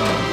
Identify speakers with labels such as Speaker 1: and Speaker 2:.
Speaker 1: Браун!